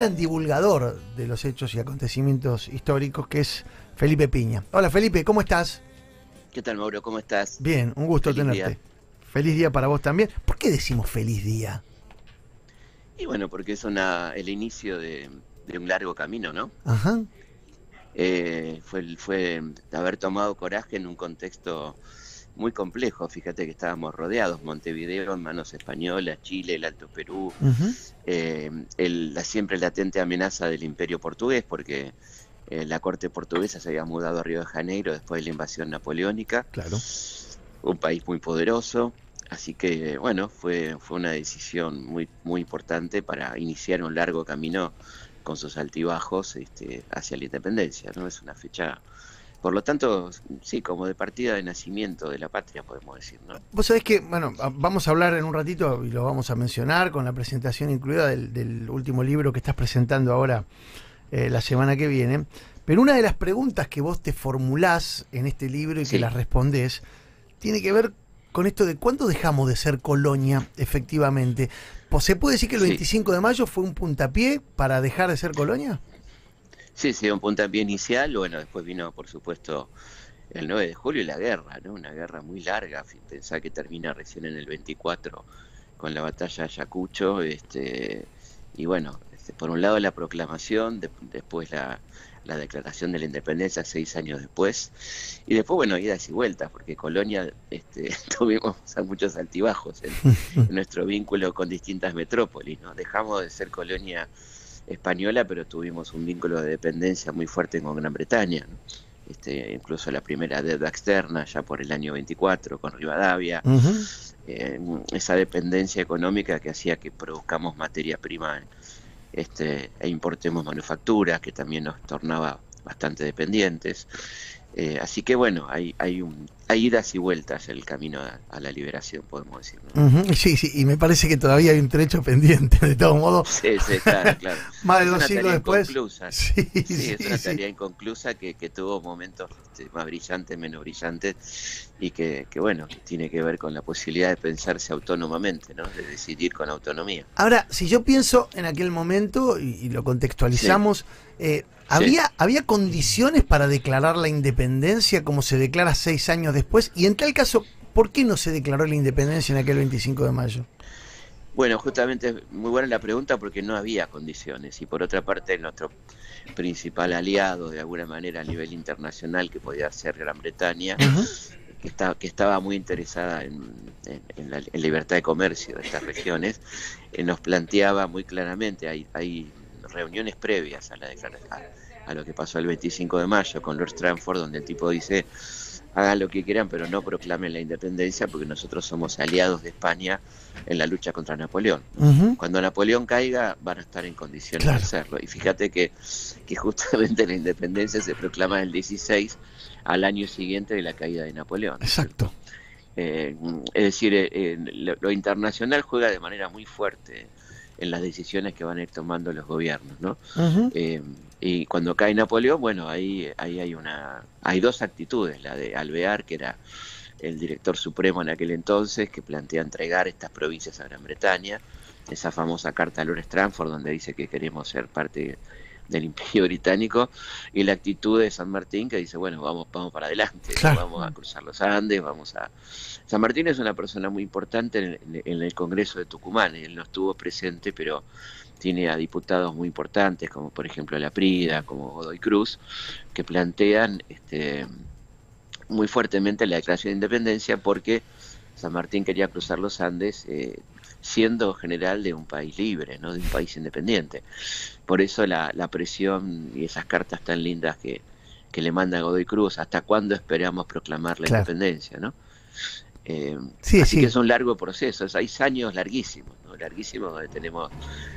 gran divulgador de los hechos y acontecimientos históricos, que es Felipe Piña. Hola Felipe, ¿cómo estás? ¿Qué tal Mauro? ¿Cómo estás? Bien, un gusto Feliz tenerte. día. Feliz día para vos también. ¿Por qué decimos feliz día? Y bueno, porque es una, el inicio de, de un largo camino, ¿no? Ajá. Eh, fue, fue haber tomado coraje en un contexto muy complejo. Fíjate que estábamos rodeados, Montevideo en manos españolas, Chile, el Alto Perú, eh, el- la siempre latente amenaza del imperio portugués, porque eh, la corte portuguesa se había mudado a Río de Janeiro después de la invasión napoleónica. Claro. un país muy poderoso, así que bueno, fue, fue una decisión muy, muy importante para iniciar un largo camino con sus altibajos este, hacia la independencia, ¿no? Es una fecha, por lo tanto, sí, como de partida de nacimiento de la patria, podemos decir, ¿no? Vos sabés que, bueno, vamos a hablar en un ratito y lo vamos a mencionar con la presentación incluida del, del último libro que estás presentando ahora eh, la semana que viene. Pero una de las preguntas que vos te formulás en este libro y que las respondés tiene que ver con esto de cuándo dejamos de ser colonia efectivamente. Pues, ¿Se puede decir que el Sí. 25 de mayo fue un puntapié para dejar de ser colonia? Sí, sí, un puntapié inicial, bueno, después vino, por supuesto, el 9 de julio y la guerra, ¿no? Una guerra muy larga, pensá que termina recién en el 24 con la batalla de Ayacucho, este, y bueno, este, por un lado la proclamación, de- después la, la declaración de la independencia seis años después, y después, bueno, idas y vueltas, porque Colonia este, tuvimos muchos altibajos en nuestro vínculo con distintas metrópolis, ¿no? Dejamos de ser colonia española, pero tuvimos un vínculo de dependencia muy fuerte con Gran Bretaña, ¿no? este, incluso la primera deuda externa ya por el año 24 con Rivadavia, eh, esa dependencia económica que hacía que produzcamos materia prima este, e importemos manufacturas, que también nos tornaba bastante dependientes. Eh, así que bueno, hay, hay, un, hay idas y vueltas en el camino a, a la liberación, podemos decir. ¿no? Ujú, Sí, sí, y me parece que todavía hay un trecho pendiente, de todos modos. Sí, sí, claro, claro. Más de Es dos una siglos tarea después. inconclusa. Sí, Sí, sí, es una sí. tarea inconclusa que, que tuvo momentos este, más brillantes, menos brillantes, y que, que, bueno, que tiene que ver con la posibilidad de pensarse autónomamente, ¿no? De decidir con autonomía. Ahora, si yo pienso en aquel momento y, y lo contextualizamos, eh, ¿había, ¿había condiciones para declarar la independencia como se declara seis años después? Y en tal caso, ¿por qué no se declaró la independencia en aquel 25 de mayo? Bueno, justamente es muy buena la pregunta porque no había condiciones. Y por otra parte, nuestro principal aliado, de alguna manera, a nivel internacional, que podía ser Gran Bretaña, que, está, que estaba muy interesada en, en- en la en libertad de comercio de estas regiones, eh, nos planteaba muy claramente, hay, hay reuniones previas a, la a, a lo que pasó el 25 de mayo con Lord Stranford, donde el tipo dice, hagan lo que quieran, pero no proclamen la independencia porque nosotros somos aliados de España en la lucha contra Napoleón. Cuando Napoleón caiga van a estar en condiciones Claro. de hacerlo. Y fíjate que, que justamente la independencia se proclama el 16 al año siguiente de la caída de Napoleón. Exacto. Eh, es decir, eh, eh, lo, lo internacional juega de manera muy fuerte en las decisiones que van a ir tomando los gobiernos, ¿no? Eh, y cuando cae Napoleón, bueno, ahí, ahí hay una, hay dos actitudes, la de Alvear, que era el director supremo en aquel entonces, que plantea entregar estas provincias a Gran Bretaña, esa famosa carta a Lord Stranford, donde dice que queremos ser parte del Imperio Británico, y la actitud de San Martín, que dice, bueno, vamos, vamos para adelante, vamos a cruzar los Andes, vamos a... San Martín es una persona muy importante en el, en el Congreso de Tucumán, él no estuvo presente, pero tiene a diputados muy importantes, como por ejemplo La Prida, como Godoy Cruz, que plantean este, muy fuertemente la declaración de independencia porque San Martín quería cruzar los Andes eh, siendo general de un país libre, no de un país independiente. Por eso la, la presión y esas cartas tan lindas que, que le manda Godoy Cruz, ¿hasta cuándo esperamos proclamar la Claro. independencia? ¿no? Eh, Sí, así sí. que es un largo proceso, es seis años larguísimos, ¿no? larguísimos donde tenemos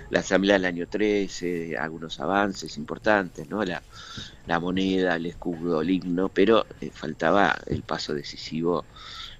la asamblea del año 13, algunos avances importantes, ¿no? la, la moneda, el escudo, el himno, pero eh, faltaba el paso decisivo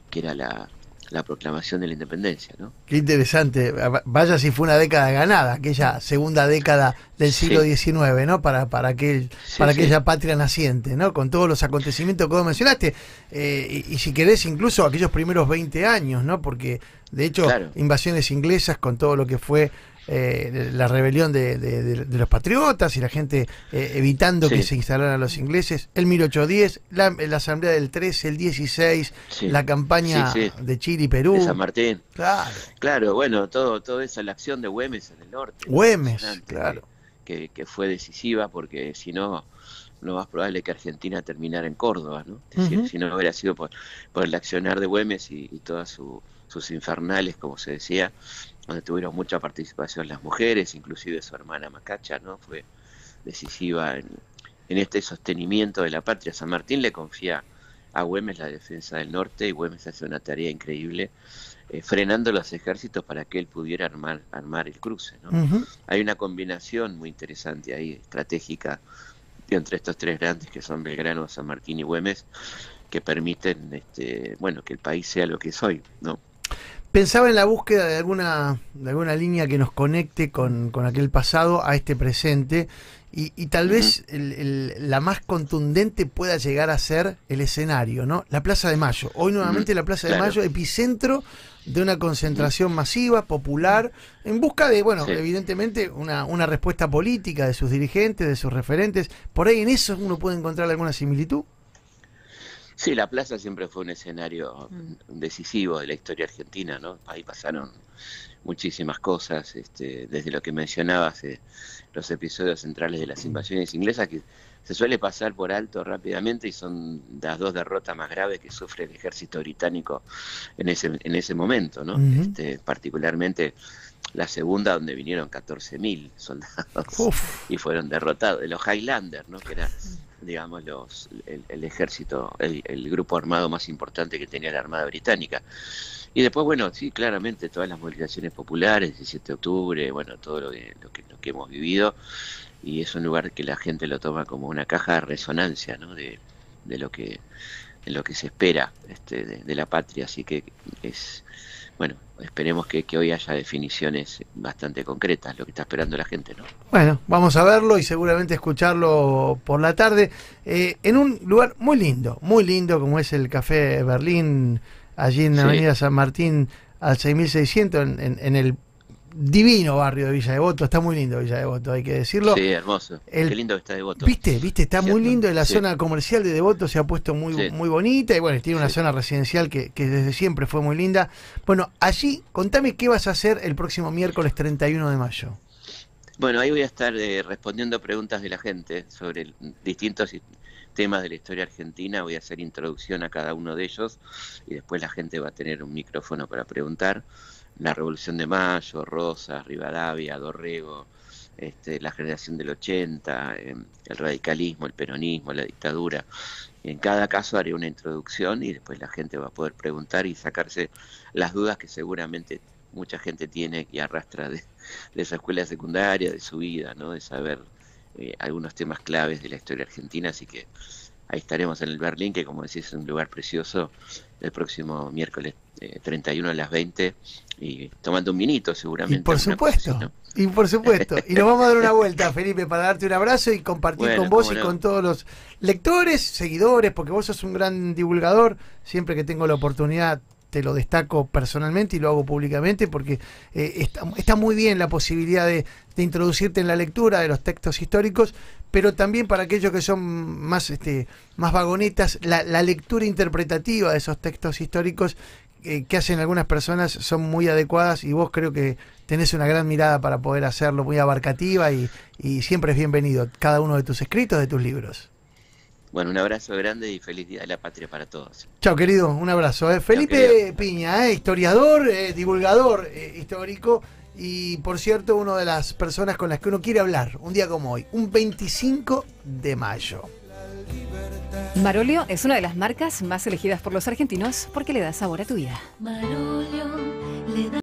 que era la, la proclamación de la independencia. ¿no? Qué interesante. Vaya si fue una década ganada, aquella segunda década del siglo Sí. XIX, ¿no? Para, para, aquel, Sí, para sí. aquella patria naciente, ¿no? Con todos los acontecimientos que vos mencionaste. Eh, y, y si querés, incluso aquellos primeros 20 años, ¿no? Porque, de hecho, Claro. invasiones inglesas con todo lo que fue eh, la rebelión de, de, los patriotas y la gente eh, evitando que se instalaran los ingleses, el 1810, la, la Asamblea del 13, el 16, la campaña de Chile y Perú. De San Martín. Claro. Claro, bueno, todo, todo eso, la acción de Güemes en el norte. Güemes, claro. Que, que, fue decisiva porque si no, lo más probable es que Argentina terminara en Córdoba, ¿no? si no hubiera sido por, por el accionar de Güemes y, y todas sus infernales, como se decía, donde tuvieron mucha participación las mujeres, inclusive su hermana Macacha, ¿no? Fue decisiva en, este sostenimiento de la patria. San Martín le confía a Güemes la defensa del norte y Güemes hace una tarea increíble eh, frenando los ejércitos para que él pudiera armar, armar el cruce. ¿no? Hay una combinación muy interesante ahí, estratégica, entre estos tres grandes que son Belgrano, San Martín y Güemes, que permiten este, bueno, que el país sea lo que es hoy. ¿no? Pensaba en la búsqueda de alguna, de alguna línea que nos conecte con, aquel pasado a este presente y, tal vez la más contundente pueda llegar a ser el escenario, ¿no? La Plaza de Mayo. Hoy nuevamente la Plaza de Mayo, epicentro de una concentración masiva, popular, en busca de, bueno, evidentemente una, una respuesta política de sus dirigentes, de sus referentes. Por ahí en eso uno puede encontrar alguna similitud. Sí, la plaza siempre fue un escenario mm. decisivo de la historia argentina, ¿no? Ahí pasaron muchísimas cosas, este, desde lo que mencionabas, eh, los episodios centrales de las invasiones inglesas, que se suele pasar por alto rápidamente y son las dos derrotas más graves que sufre el ejército británico en ese, en ese momento, ¿no? este, particularmente la segunda donde vinieron 14.000 soldados y fueron derrotados, de los Highlanders, ¿no? Que era digamos, los, el, ejército, el, grupo armado más importante que tenía la Armada Británica. Y después, bueno, sí, claramente todas las movilizaciones populares, 17 de octubre, bueno, todo lo, que, lo que hemos vivido, y es un lugar que la gente lo toma como una caja de resonancia, ¿no? De, de lo que de lo que se espera este, de la patria, así que es bueno, esperemos que, hoy haya definiciones bastante concretas, lo que está esperando la gente, ¿no? Bueno, vamos a verlo y seguramente escucharlo por la tarde eh, en un lugar muy lindo, muy lindo como es el Café Berlín, allí en la Avenida San Martín al 6600, en, en el divino barrio de Villa Devoto, está muy lindo Villa Devoto, hay que decirlo. Sí, hermoso. Qué lindo está Devoto. Viste, viste, está muy lindo, la zona comercial de Devoto se ha puesto muy, muy bonita y bueno, tiene una zona residencial que, desde siempre fue muy linda. Bueno, allí, contame qué vas a hacer el próximo miércoles 31 de mayo. Bueno, ahí voy a estar eh, respondiendo preguntas de la gente sobre distintos temas de la historia argentina, voy a hacer introducción a cada uno de ellos y después la gente va a tener un micrófono para preguntar la Revolución de Mayo, Rosas, Rivadavia, Dorrego, este, la generación del 80, em, el radicalismo, el peronismo, la dictadura. En cada caso haré una introducción y después la gente va a poder preguntar y sacarse las dudas que seguramente mucha gente tiene y arrastra de, esa escuela secundaria, de su vida, ¿no? de saber eh, algunos temas claves de la historia argentina. Así que ahí estaremos en el Berlín, que como decís es un lugar precioso, el próximo miércoles 31 eh, a las 20 y tomando un minito seguramente. Y por supuesto, y por supuesto. Y nos vamos a dar una vuelta, Felipe, para darte un abrazo y compartir con vos y con todos los lectores, seguidores, porque vos sos un gran divulgador. Siempre que tengo la oportunidad te lo destaco personalmente y lo hago públicamente porque eh, está, muy bien la posibilidad de, introducirte en la lectura de los textos históricos, pero también para aquellos que son más, este, más vagonetas, la, la lectura interpretativa de esos textos históricos eh, que hacen algunas personas son muy adecuadas y vos creo que tenés una gran mirada para poder hacerlo, muy abarcativa y, siempre es bienvenido cada uno de tus escritos, de tus libros. Bueno, un abrazo grande y feliz Día de la Patria para todos. Chao, querido, un abrazo. Eh. Felipe Piña, eh, historiador, divulgador histórico y, por cierto, una de las personas con las que uno quiere hablar un día como hoy, un 25 de mayo. Marolio es una de las marcas más elegidas por los argentinos porque le da sabor a tu vida.